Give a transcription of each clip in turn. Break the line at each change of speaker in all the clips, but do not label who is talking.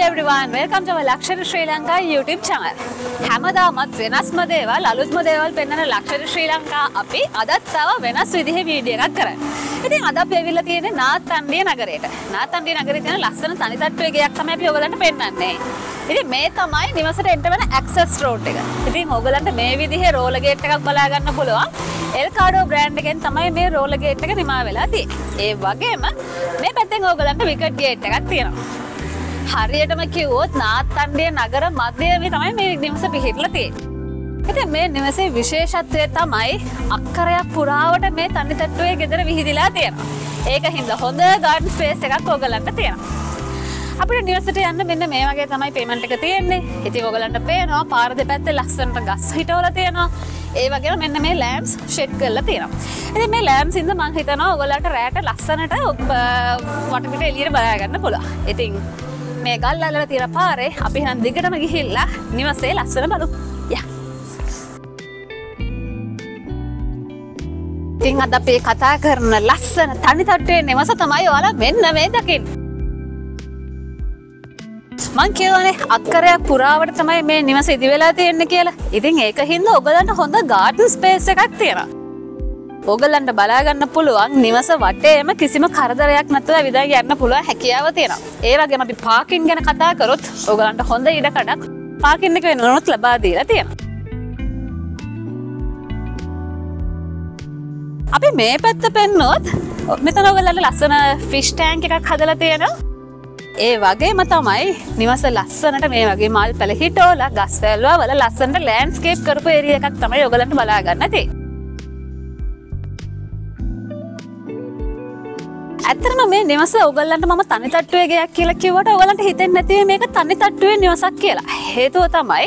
Hi everyone, welcome to our Luxury Sri Lanka YouTube channel. හැමදාමත් වෙනස්ම දේවල් අලුත්ම දේවල් පෙන්වන Luxury Sri Lanka අපි අදත් තව වෙනස් විදිහේ වීඩියෝ එකක් කරන්නේ. ඉතින් අද අපි ඇවිල්ලා තියෙන්නේ නාත්තන්ඩිය නගරයට. නාත්තන්ඩිය නගරේ තියෙන ලස්සන තනි තට්ටුවේ ගෙයක් තමයි අපි ඔයගලන්ට පෙන්වන්නේ. ඉතින් මේ තමයි නිවසට එන්ට වෙන access road එක. ඉතින් ඔයගලන්ට මේ විදිහේ roller gate එකක් බලා ගන්න පුළුවන්. එල්කාඩෝ බ්‍රෑන්ඩ් එකෙන් තමයි මේ roller gate එක නිමා වෙලා තියෙන්නේ. ඒ වගේම මේ පැත්තෙන් ඔයගලන්ට wicket gate එකක් තියෙනවා. හරියටම කිව්වොත් නාත්තන්ඩිය නගර මධ්‍යවේ තමයි මේ නිවස පිහිටලා තියෙන්නේ. ඉතින් මේ නිවසේ විශේෂත්වය තමයි අක්කරයක් පුරාවට මේ තනි තට්ටුවේ ගෙදර විහිදිලා තියෙනවා. ඒක හින්දා හොඳ ගාඩන් ස්පේස් එකක් ඔයගලන්ට තියෙනවා. අපිට නිවසට යන්න මෙන්න මේ වගේ තමයි පේමන්ට් එක තියෙන්නේ. ඉතින් ඔයගලන්ට පේනවා පාර දෙපැත්තේ ලස්සනට ගස් හිටවලා තියෙනවා. ඒ වගේම මෙන්න මේ ලෑම්ස් ෂෙඩ් කරලා තියෙනවා. ඉතින් මේ ලෑම්ස් ඉඳ මම හිතනවා ඔයගලන්ට රැට ලස්සනට වටපිට එළියට බලා ගන්න පුළුවන්. ඉතින් මේ ගල් අල්ලලා තියෙන පාරේ අපි එහෙනම් දිගටම ගිහිල්ලා නිවසේ ලස්සන බලමු. යා. ඉතින් අද අපි කතා කරන ලස්සන තනි තට්ටුවේ නිවස තමයි ඔයාලා මෙන්න මේ දකින්නේ. මං කියවනේ අක්කරයක් පුරාවට තමයි මේ නිවස ඉදි වෙලා තියෙන්නේ කියලා. ඉතින් ඒක හින්දා ඔයගලන්ට හොඳ ගාඩන් ස්පේස් එකක් තියෙනවා. ඔගලන්ට බලාගන්න පුළුවන් නිවස වටේම කිසිම කරදරයක් නැතුව ඇවිදා යන්න පුළුවන් හැකියාව තියෙනවා. ඒ වගේම අපි පාකින් ගැන කතා කරොත් ඔයගලන්ට හොඳ ඉඩකඩක් පාකින් එක වෙනුනොත් ලබා දීලා තියෙනවා. අපි මේ පැත්ත පෙන්නොත් මෙතන ඔයගලන්ට ලස්සන ෆිෂ් ටෑන්ක් එකක් හදලා තියෙනවා. ඒ වගේම තමයි නිවස ලස්සනට මේ වගේ මල් පැල හිටෝල ගස් වැල්වා වල ලස්සනට ලෑන්ස්කේප් කරපු එරිය එකක් තමයි ඔයගලන්ට බලාගන්න තියෙන්නේ. ඇත්තරම මේ නිවස ඔගල්ලන්ට ම තනි තට්ටුවේගයක් කියලා කිවට ඔගලන්ට හිතෙන් නැතිව මේක තනි තට්ටුවේ නිවසක් කියලා. හේතුව තමයි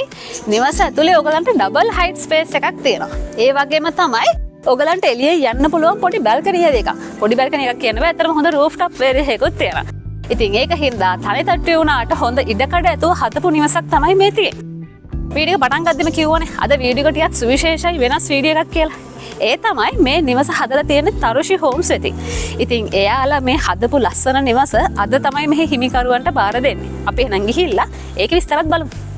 නිවස ඇතුළේ ඔගලන්ට ඩබල් හයිට් ස්පේස් එකක් තියෙනවා. ඒ වගේම තමයි ඔගලන්ට එලිය යන්න පුළුවන් පොඩි බැල්කනිය දෙක පොඩි බැල්කන එකක් කියනව. ඇතරම හොඳ රෝෆ්ටප් වේරහෙකුත් තියෙන ඉතින් ඒක හින්දා තනි තට්ටුව වුණාට හොඳ ඉඩකඩ ඇතුව හතපු නිවසක් තමයි මේ තියේ වීඩිය පටන් ගදම කිව්වන අද වීඩියකටියක් සුවිශේෂයි වෙනස් වීඩිය එකක් කියලා ඒ තමයි මේ නිවස හදල තියෙන තරුෂි හෝම්ස් වෙති. ඉතින් එයාලා මේ හදපු ලස්සන නිවස අද තමයි මෙහි හිමිකරුවන්ට බාර දෙන්නේ. අපේ නංගිහිල්ලා ඒක විස්තරත් බලමු.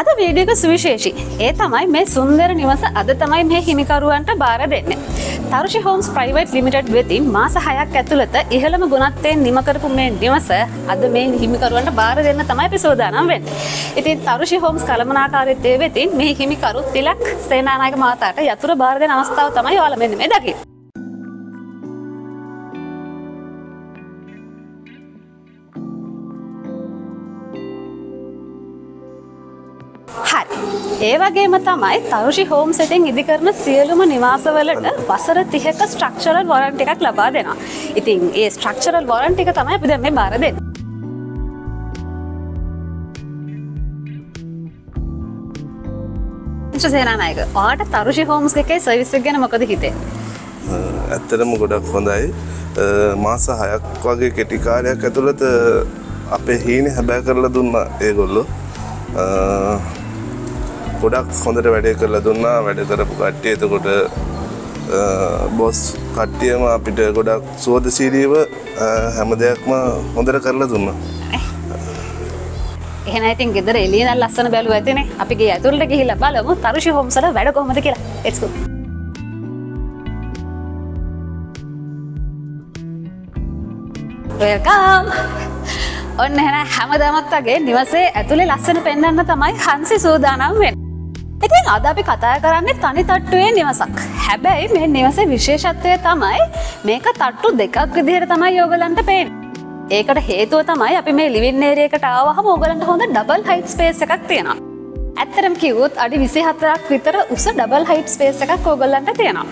අද වීඩියක සුවිශේෂි ඒ තමයි මේ සුන්දර නිවස අද තමයි මේ හිමිකරුවන්ට බාර දෙන්න. තරුෂි හෝම්ස් ප්‍රයිවට් ලිමිටඩ් වෙතින් මාස හයක් ඇතුළත ඉහළම ගුණත්තයෙන් නිමකරපු මේ නිවස අද මේ හිමිකරුවන්ට බාර දෙන්න තමයි පිසෝදානම් වෙන්න. ඉතින් තරුෂි හෝම්ස් කළමනාකාරිත්තය වෙතින් මේ හිමිකරු තිලක් සේනානායක මාතාට යතුර බාර දෙන අවස්ථාව තමයි ඔයාලා මෙන්න මේ දකින්නේ. ඒ වගේම තමයි තරුෂි හෝම් සෙටෙන් ඉදිකරන සියලුම නිවාසවලට වසර තිහක ස්ට්‍රක්චරල් වොරන්ට් එකක් ලබා දෙනවා. ඉතින් ඒ ස්ට්‍රක්චරල් වොරන්ට් එක තමයි අපි දැන් මේ බාර දෙන්නේ. සේනානායක ඔයාට තරුෂි හෝම්ස් එකේ සර්විස් එක ගැන මොකද හිතෙන්නේ?
ඇත්තටම ගොඩක් හොඳයි මාස හයක් වගේ කෙටි කාලයක් ඇතුළත අපේ හීනේ හැබෑ කරලා දුන්නා ඒගොල්ලෝ ගොඩක් හොඳට වැඩේ කරලා දුන්නා වැඩ කරපු කට්ටිය. එතකොට බොස් කට්ටියම අපිට ගොඩක් සුවදශීරීව හැම දෙයක්ම හොඳට කරලා දුන්නා.
එහෙනම් ඉතින් ගෙදර එළිය නම් ලස්සන බැලුව ඇතිනේ. අපි ගේ ඇතුළට ගිහිල්ලා බලමු තරුෂි හෝම්ස් වල වැඩ කොහොමද කියලා. let's go. වෙල්කම් ඔන්න එහෙනම් හැමදාමත් වගේ නිවසේ ඇතුලේ ලස්සන පෙන්වන්න තමයි හන්සි සූදානම් වෙන්නේ. ඉතින් අද අපි කතා කරන්නේ තනි තට්ටුවේ නිවසක්. හැබැයි මේ නිවසේ විශේෂත්වය තමයි මේක තට්ටු දෙකක් විදිහට තමයි ඔයගලන්ට පේන්නේ. ඒකට හේතුව තමයි අපි මේ ලිවින් ඒරියකට ආවහම ඔයගලන්ට හොඳ ඩබල් හයිට් ස්පේස් එකක් තියෙනවා. ඇත්තරම් කිව්වොත් අඩි 24ක් විතර උස ඩබල් හයිට් ස්පේස් එකක් ඕගොල්ලන්ට තියෙනවා.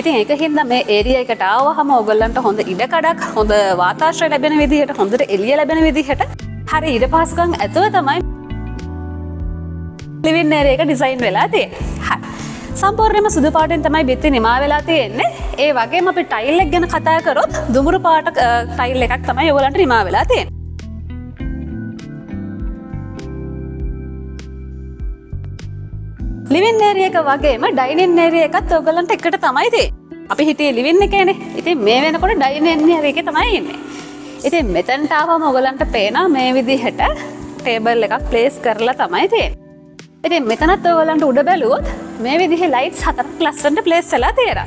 ඉතින් ඒක හින්දා මේ ඒරියා එකට ආවහම ඕගොල්ලන්ට හොඳ ඉඩකඩක් හොඳ වාතාශ්‍රය ලැබෙන විදිහට හොඳට එළිය ලැබෙන විදිහට හරි ඉඩ පහසුකම් ඇතුව තමයි ලිවින් ඒරියා එක ඩිසයින් වෙලා තියෙන්නේ. හරි. සම්පූර්ණයෙන්ම සුදු පාටෙන් තමයි බිත්ති නිමා වෙලා තියෙන්නේ. ඒ වගේම අපි ටයිල් එක ගැන කතා කරොත් දුඹුරු පාට ටයිල් එකක් තමයි ඔයගලන්ට නිමා වෙලා තියෙන්නේ. ලිවින් ඒරිය එක වගේම ඩයිනින් ඒරිය එකත් ඔයගලන්ට එකට තමයි තියෙන්නේ. අපි හිටියේ ලිවින් එකේනේ. ඉතින් මේ වෙනකොට ඩයිනින් ඒරිය එකේ තමයි ඉන්නේ. ඉතින් මෙතනට ආවම ඔයගලන්ට පේනවා මේ විදිහට ටේබල් එකක් ප්ලේස් කරලා තමයි තියෙන්නේ. ඉතින් මෙතනත් ඔයගලන්ට උඩ බැලුවොත් මේ විදිහේ ලයිට්ස් හතරක් ලස්සනට ප්ලේස් වෙලා තියෙනවා.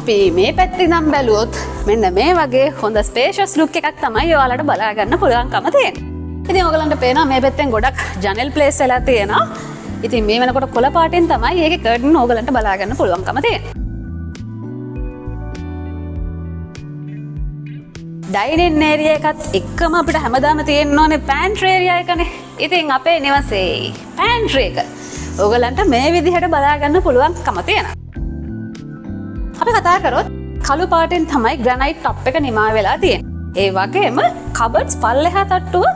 අපි මේ පැත්ති නම් බැලුවොත් මෙන්න මේ වගේ හොඳ ස්පේෂස් ලුක් එකක් තමයි ඔයාලට බලාගන්න පුළුවන්කම තියෙන. ඉතින් ඔයගලන්ට පේනවා මේ පැත්තෙන් ගොඩක් ජනෙල් ප්ලේස් වෙලා තියෙනවා. ඉතින් මේ වෙනකොට කොළ පාටින් තමයි ඒකේ කර්ටන් ඕගලන්ට බලාගන්න පුළුවන්කම තියෙන්නේ. ඩයිනෙන් ඒරිය එකත් එක්කම අපිට හැමදාම තියෙන්න ඕනේ පෑන්ට්‍රේරිය එකනේ. ඉතින් අපේ නිවසේ පෑන්ට්‍රේ එක ඕගලන්ට මේ විදිහට බලාගන්න පුළුවන්කම තියෙනවා. අපි කතා කරොත් කළු පාටෙන් තමයි ග්‍රනයිට් ටප් එක නිමා වෙලා තියෙන. ඒ වගේම කබඩ්ස් පල්ලෙහා තට්ටුව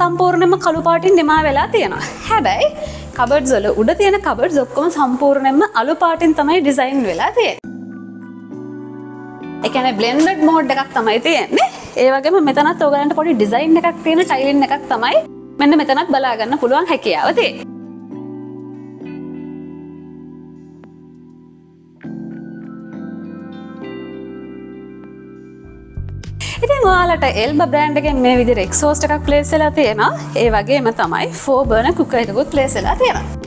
සම්පූර්ණයම කළු පාටින් නිමා වෙලා තියෙනවා. හැබැයි කබඩ් වල උඩ තියෙන කබඩ් ඔක්කොම සම්පූර්ණයෙන්ම අලු පාටින් තමයි ඩිසයින් වෙලා තියෙන්නේ. එකන බ්ලෙන්ඩඩ් මෝඩ් එකක් තමයි තියෙන්නේ. ඒ වගේම මෙතනත් ඔගලන්ට පොඩි ඩිසයින් එකක් තියෙන ටයිලින් එකක් තමයි මෙන්න මෙතනත් බලාගන්න පුළුවන් හැකියාව තියෙන්නේ. ඉතින් ඔයාලට එල්බ බ්‍රෑන්්ගෙන් මේ විදි එක්සෝස්ට එකක් ප්ලේසලා තියෙනවා. ඒ වගේම තමයි ෆෝබර්න කුක එකකුත් ප්ලේසලා තියෙන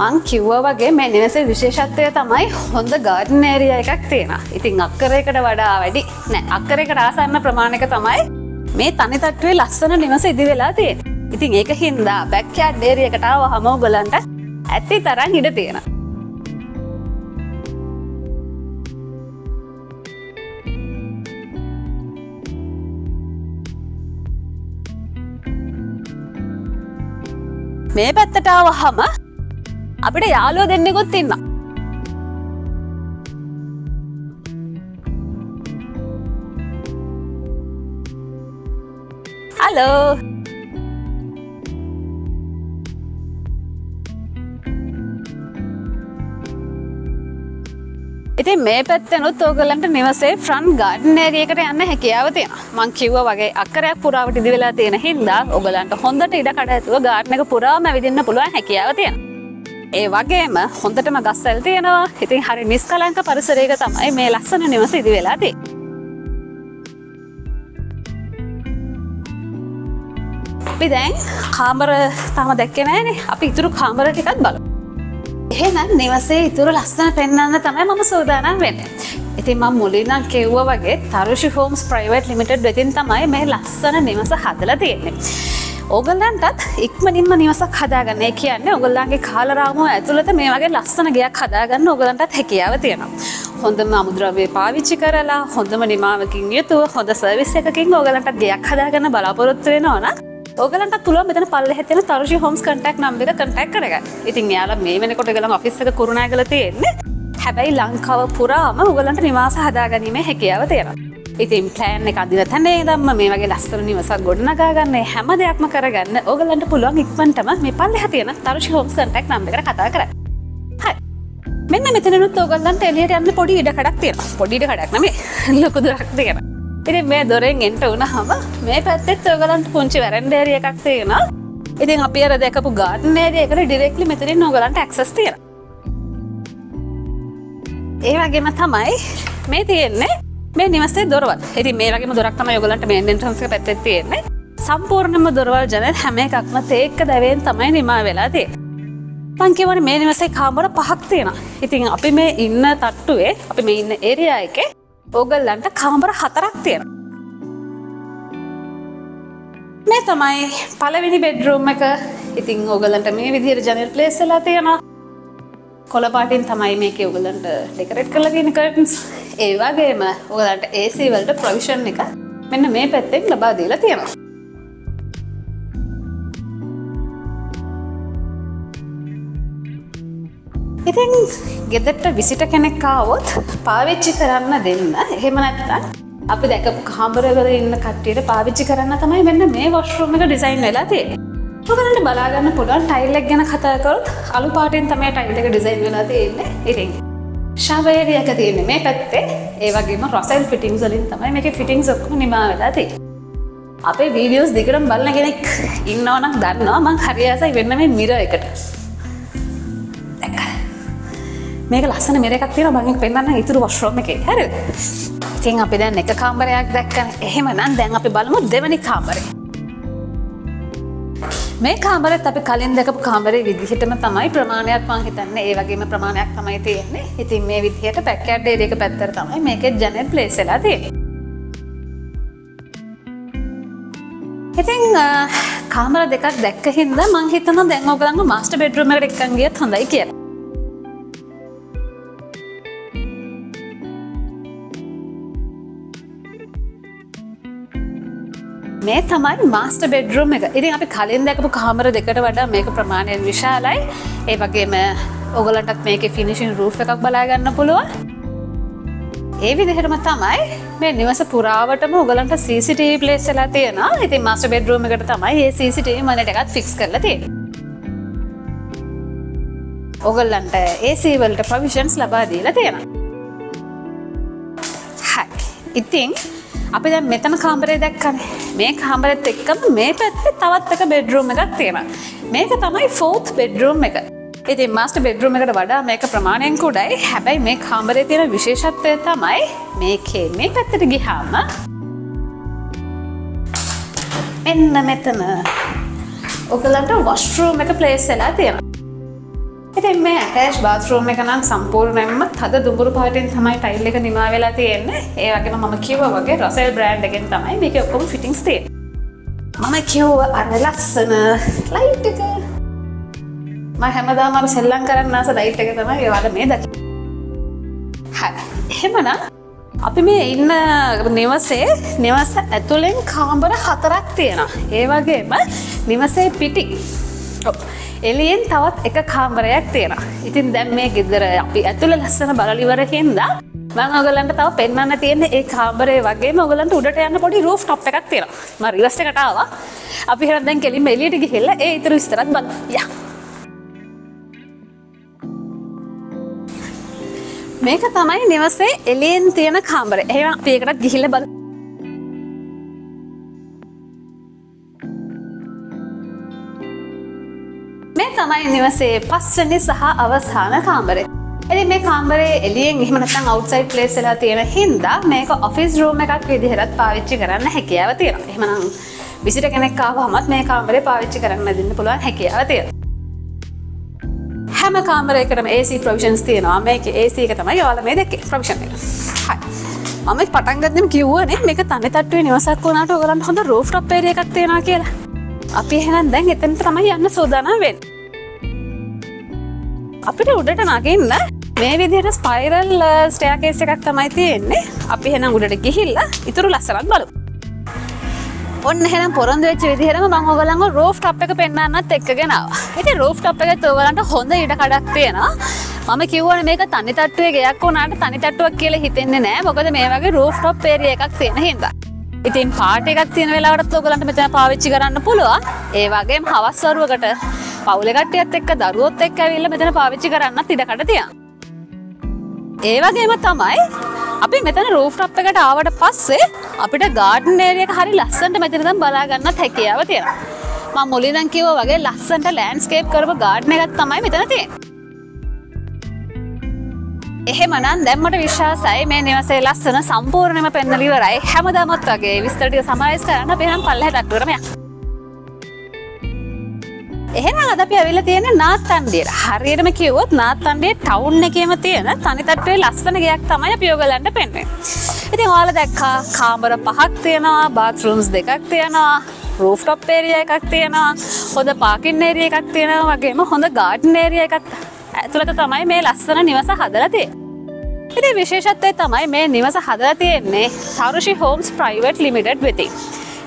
මං කිව්ව වගේ මේ නිවසේ විශේෂත්වය තමයි හොඳ ගාඩනේරිය එකක් තියෙන ඉතින් අක්කරයකට වඩා වැඩි නෑ. අක්කරයකට ආසන්න ප්‍රමාණක තමයි මේ තනි තට්ටුවේ ලස්සන නිවස ඉදි වෙලා තියෙන ඉතින් ඒක හින්දා බැක්කයාඩ් ඩේරියකටාව හමෝගලන්ට ඇත්ති තරන් ඉඩ තියෙන මේ පැත්තටාව හම අපිට යාලෝ දෙන්නෙකුත් ඉන්න. හලෝ ඉතින් මේ පැත්තනුත් ඕගලන්ට නිවසේ ෆ්‍රන්් ගාඩ්නේරියකට යන්න හැකියාව තියෙන මං කිව්ව වගේ අක්කරයක් පුරාවට ඉදි වෙලා තියෙන හින්දා ඔගලන්ට හොඳට ඉඩ කඩ ඇතුව ගාඩ්නක පුරාම ඇවිදින්න පුළුවන් හැකියාව තියෙන ඒ වගේම හොඳටම ගස්සල් තියෙනවා ඉතින් හරි නිස්කලංක පරිසරයක තමයි මේ ලස්සන නිවස ඉදි වෙලාදී අපි දැන් කාමර තම දැක්කෙනෑනේ අපි ඉතුරු කාමර ටිකත් බලු එහෙනම් නිවසේ ඉතුරු ලස්සන පෙන්න්න තමයි මම සූදානම් වෙන්න. ඉතින් මම මුලිනම් කෙව්ව වගේ තරුෂි හෝම්ස් ප්‍රයිවට් ලිමිටඩ් වෙතින් තමයි මේ ලස්සන නිවස හදලා තියෙන්නේ. ඕගල්ලන්ටත් ඉක්මනින්ම නිවසක් හදාගන්නේ. කියන්නේ ඔගල්ලන්ගේ කාලරාමුව ඇතුළත මේ වගේ ලස්සන ගයක් හදාගන්න ඔගලන්ටත් හැකියාව තියෙනවා. හොඳම අමුද්‍රවය පාවිච්චි කරලා හොඳම නිමාවකින් යුතුව හොඳ සර්විස් එකකින් ඕගලන්ට ගයක් හදාගන්න බලාපොරොත්තු වෙනවන ඕගලන්ට තුළ මෙතන පල්ල හැතින තරුෂි හෝම්ස් කටක් නම්බික කටක් කරග ඉතින් යාල මේ වෙනකොට ගලම ඔෆිස්සක කරුණාගල තියෙන්නේ. හැබැයි ලංකාව පුරාම උගලන්ට නිවාස හදාගැනීම හැකියාව තියෙන ඉතින් ප්ලෑන් එක අදින තැනේ දම්ම මේ වගේ ලස්තර නිවසක් ගොඩනගාගන්න හැම දෙයක්ම කරගන්න ඕගලන්ට පුළුවන් ඉක්මටම මේ පල්ල හතියන තරුෂි හෝම්ස් කටක් නම්බික කතා කර මෙන්න මෙතනුත් ඕගල්ලන්ට එලියට යන්න පොඩි ඉඩ කඩක් තියෙන පොඩිට කඩක් නමේ ලොකුදුරක් තියෙන ඉතින් මේ දොරෙන් එන්ට වුණහම මේ පැත්තෙත් ඔයගලන්ට පුංචි වැරන්ඩේරිය එකක් තියෙනවා. ඉතින් අපි අර දැකපු ගාඩන් ඒරියා එකට ඩිරෙක්ට්ලි මෙතනින් ඔයගලන්ට ඇක්සස් තියෙනවා. ඒ වගේම තමයි මේ තියෙන්නේ මේ නිවසේ දොරවල්. ඉතින් මේ වගේම දොරක් තමයි ඔයගලන්ට මේ එන්ට්‍රන්ස් එක පැත්තේ තියෙන්නේ. සම්පූර්ණයෙන්ම දොරවල් ජනෙල් හැම එකක්ම තේක්ක දැවෙන් තමයි නිමා වෙලා තියෙන්නේ. මං කියවනේ මේ නිවසේ කාමර පහක් තියෙනවා. ඉතින් අපි මේ ඉන්න තට්ටුවේ අපි මේ ඉන්න ඒරියා එකේ ඕගල්ලන්ට කාමර හතරක් තියෙන. මේ තමයි පලවිනි බෙඩ්රූම් එක ඉතිං ඕගලන්ට මේ විදිර ජනල් පලේස්සලා තියෙනවා කොලපාටින් තමයි මේක ඔගලන්ට ඩෙකරෙට් කල තියෙන කටන්ස් ඒවාගේම ඔගලන්ට ඒසීවලට ප්‍රවිෂන් එක මෙන්න මේ පැත්තෙක් ලබා දීලා තියෙනවා. ඉතින් ගෙදෙට්ට විසිට කෙනෙක්කාවොත් පාවිච්චි කරන්න දෙන්න. එහෙම නැත්තන් අපි දැකපු කාම්බරවල ඉන්න කට්ටියට පාවිච්චි කරන්න තමයි මෙන්න මේ වශ්රූම එක ඩිසයින් වෙලා තියෙන ඔගලට බලාගන්න පුළුවන් ටයිල්ලක් ගැන කතාකරොත් අලු පාටෙන් තමයි ටයිල් එක ඩිසයින් වෙලා තියෙන්නේ. ඉතින් ශවේරියක තියෙන්නේ මේ පැත්තේ. ඒ වගේම රොසල් ෆිටිං වලින් තමයි මේක ෆිටිං ඔක්කම නිමා වෙලා තියෙන්නේ. අපේ වීඩියෝස් දිකරම් බලන කෙනෙක් ඉන්නවනක් දන්නවා මං හරියාසයි වෙන්න මේ මිර එකට. දැක්ක. මේක ලස්සන මෙර එකක් තියෙන බංක් පෙන්න්න ඉතුරු වශ්‍රෝම එක. හැර. ඉතින් අපි දැන් එක කාම්බරයක් දැක්කන. එහෙම නම් දැන් අපි බලමු දෙවැනි කාම්බරේ මේ කාමරත් අපි කලින් දැකපු කාමරේ විදිහටම තමයි ප්‍රමාණයක් මං හිතන්නේ. ඒ වගේම ප්‍රමාණයක් තමයි තියෙන්නේ. ඉතින් මේ විදිහට පැක්කඩ් ඒක පැත්තර තමයි මේකෙත් ජනෙල් ප්ලේස් වෙලා තියෙන්නේ. ඉතින් කාමර දෙකක් දැක්ක හින්දා මං හිතනවා දැන් ඔයගලන්ව මාස්ටර් බෙඩ්රූම් එකට එක්කන් ගියත් හොඳයි කියලා. මේ තමයි මාස්ට බෙඩ්රුම් එක. ඉතින් අපි කලින් දැකපු කාමර දෙකට වඩා මේක ප්‍රමාණයෙන් විශාලයි. ඒ වගේම ඔගලටත් මේක ෆිනිශන් රූ් එකක් බලාගන්න පුළුවන්. ඒ විදිහටම තමයි මේ නිවස පුරාවටම උගලන්ට CCTV ප්ලේස් වෙලා තියෙනවා. ඉතින් මාස්ටර් බෙඩ්රූම් එකට තමයි මේ CCTV මනිට එකත් ෆික්ස් කරලා තියෙන්නේ. ඔගල්ලන්ට AC වලට ප්‍රවිෂන්ස් ලබා දීලා තියෙනවා. හයි ඉතින් අපි දැන් මෙතන කාමරේ දැක්කනේ. මේ කාමරෙත් එක්කම මේ පැත්තේ තවත් එක බෙඩ්රූම් එකක් තියෙනවා. මේක තමයි ෆෝත් බෙඩ්රූම් එක. ඉතින් මාස්ටර් බෙඩ්රූම් එකට වඩා මේක ප්‍රමාණයෙන් කුඩයි. හැබැයි මේ කාමරේ තියෙන විශේෂත්වය තමයි මේකේ. මේ පැත්තට ගිහාම මෙන්න මෙතන. ඔගලන්ට වොෂ්රූම් එක ප්ලේස් වෙලා තියෙනවා. ඉතින් මේ ඇටෑශ් බාත්රූම් එක නම් සම්පූර්ණයෙන්ම තද දුඹුරු පාටින් තමයි ටයිල් එක නිමා වෙලා තියෙන්නේ. ඒ වගේම මම කිව්වා වගේ රසෙල් බ්‍රෑන්ඩ් එකෙන් තමයි මේක ඔක්කොම ෆිටින්ග්ස් තියෙන්නේ. මම කිව්වා අර ලස්සන ලයිට් එක. මම හැමදාම අර සෙල්ලම් කරන්න ආස ලයිට් එක තමයි ඔයාලා මේ දකින්නේ හරි. එහෙමනම් අපි මේ ඉන්න නිවසේ නිවස ඇතුළෙන් කාම්බර හතරක් තියෙනවා. ඒ වගේම නිවසේ පිටි එලියෙන් තවත් එක කාම්බරයක් තියෙන ඉතින් දැම් මේ ගෙදර අපි ඇතුළ ලස්සන බලලිවර හින්දා මං ඔගලන්ට තව පෙන්න්න තියෙන ඒ කාම්බරේ වගේ මොගලන්ට උඩට යන්න පොඩි රෝ් ටප් එකක් තියෙන ම රිවස්ට කටාව අපි හරදැන් කෙලින් එලියට ගිහිල්ල ඒ ඉතුරු විස්තරත් බල ය. මේක තමයි නිවසේ එලියෙන් තියෙන කාම්බර ඒ අපේකටත් ගිහිල්ල බල තමයි නිවසේ පස්වනි සහ අවසාන කාමරේ. එදි මේ කාම්බරේ එලියෙන් එහමනතන් අවට්සයි් පලේස් වෙලා තියෙන හින්දා මේක ඔෆිස් රෝම එකක් විදිහරත් පාවිච්චි කරන්න හැකියාව තියෙන එහමනම් විසිට කෙනෙක් ආවහමත් මේ කාමරේ පාවිච්චි කරන්න දෙන්න පුළුවන් හැකියාව තියෙන හැම කාමරයකටම ඒසි ප්‍රවිෂන්ස් තියෙනවා. මේක ඒසි එක තමයි යාල මේ දෙක ප්‍රවිෂන් මම පටන්ගදම කිව්වනේ මේක තනි තට්ටුවේ නිවසක් වුණට ඔගලන් හොඳ රෝෆ් ටප්පේර එකක් තියෙනවා කියලා. අපි එහෙනම් දැන් එතන තමයි යන්න සූදානම් වෙන්නේ. අපිට උඩට නගින්න මේ විදිහට ස්පයිරල් ස්ටයාකේස් එකක් තමයි තියෙන්නේ. අපි එහෙනම් උඩට ගිහිල්ලා ඉතුරු ලස්සනත් බලමු. ඔන්න එහෙනම් පොරොන්දු වෙච්ච විදිහටම මම ඔයගලන්ව රූෆ් ටොප් එක පෙන්වන්නත් එක්කගෙන ආවා. ඉතින් රූෆ් ටොප් එකත් ඔයගලන්ට හොඳ ඉඩ කඩක් තියෙනවා. මම කිව්වනේ මේක තනි තට්ටුවේ ගෙයක් වුණාට තනි තට්ටුවක් කියලා හිතෙන්නේ නෑ. මොකද මේ වගේ රූෆ් ටොප් ඒරියා එකක් තියෙන හින්දා. ඉතින් පාට එකක් තියෙන වෙලාවටත් ඔයගලන්ට මෙතන පාවිච්චි කරන්න පුළුවන්. ඒ වගේම හවස් වරුවකට පවුලේ කට්ටියත් එක්ක දරුවොත් එක්ක ඇවිල්ලා මෙතන පාවිච්චි කරන්නත් ඉඩකඩ තියෙනවා. ඒ වගේම තමයි අපි මෙතන රූෆ් ටොප් එකට ආවට පස්සේ අපිට ගාඩන් ඒරියා එක හරි ලස්සනට මෙතන ඉඳන් බලා ගන්නත් හැකියාව තියෙනවා. මම මුලින් නම් කිව්වා වගේ ලස්සනට ලෑන්ඩ්ස්කේප් කරපු ගාඩන් එකක් තමයි මෙතන තියෙන්නේ. එහෙමනම් දැම්මට විශ්වාසයි මේ නිවසේ ලස්සන සම්පූර්ණයම පෙන්නල ඉවරයි හැමදාමත් වගේ විස්තර ටික සමරයිස් කරන්න අපි නම් පල්ලෙහාට අට්ටුවරම යන්න. එහෙනම් අද අපි ඇවිල්ලා තියෙන්නේ නාත්තන්ඩියට. හරියටම කිව්වොත් නාත්තන්ඩියේ ටවුන් එකේම තියෙන තනි තට්ටුවේ ලස්සන ගෙයක් තමයි අපි ඔයගලන්ට පෙන්වන්නේ. ඉතින් ඔයාලා දැක්කා කාමර පහක් තියෙනවා, බාත්රූම්ස් දෙකක් තියෙනවා, රූෆ් ටොප් ඒරියා එකක් තියෙනවා, හොඳ පාකින් ඒරියා එකක් තියෙනවා, වගේම හොඳ ගාඩන් ඒරියා එකක් ඇතුළත තමයි මේ ලස්සන නිවස හදලා තියෙන්නේ. ඉතින් විශේෂත්වය තමයි මේ නිවස හදලා තියෙන්නේ තරුෂි හෝම්ස් ප්‍රයිවට් ලිමිටඩ් වෙතින්.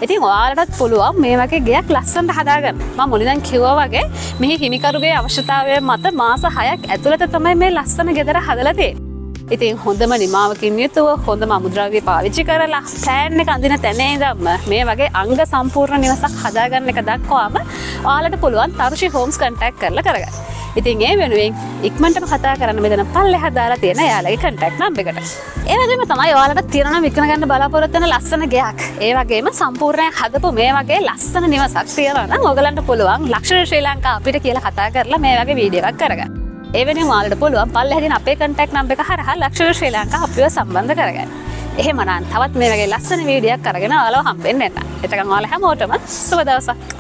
ඉතින් ඔයාලටත් පුළුවන් මේ වගේ ගෙයක් ලස්සනට හදාගන්න. මම මුලින්ම කිව්වා වගේ මෙහි හිමිකරුගේ අවශ්‍යතාවය මත මාස 6ක් ඇතුළත තමයි මේ ලස්සන ගෙදර හදලා තියෙන්නේ. ඉතින් හොඳම නිමාවකින් යුතුව හොඳම අමුද්‍රව්‍ය පාවිච්චි කරලා ප්ලෑන් එක අඳින තැනේ ඉඳන්ම මේ වගේ අංග සම්පූර්ණ නිවසක් හදාගන්න එක දක්වාම ඔයාලට පුළුවන් තරුෂි හෝම්ස් කන්ටැක්ට් කරලා කරගන්න. ඉතින් ඒ වෙනුවෙන් ඉක්මටම කතා කරන්න මෙතන පල්ලෙ හදාලා තියෙන යාලගේ කටක් නම් එකට. ඒවගේම තමයි යාලට තිරණ වික්න ගන්න බලාපොරොත්තන ලස්සන ගයක්. ඒවගේම සම්පූර්ණය හදපු මේ වගේ ලස්සන නිවසක් තියෙනවන ඔගලන්ට පුළුවන් ලක්ෂණ ශ්‍රී ලංකා අපිට කියලා කතා කරලා මේ වගේ වීඩියක් කරගන්න ඒවනි මාලට පුළුවන් පල් හැදින අපේ කටක් නම්බ එක හරහා ලක්ෂණ ශ්‍රී ලංකා අපිව සම්බන්ධ කරගන්න. එහෙමනන් තවත් මේ වගේ ලස්සන වීඩියක් කරගෙන අලව හම්පෙන් එන්න එතක මාල හැමෝටම සුබදවසක්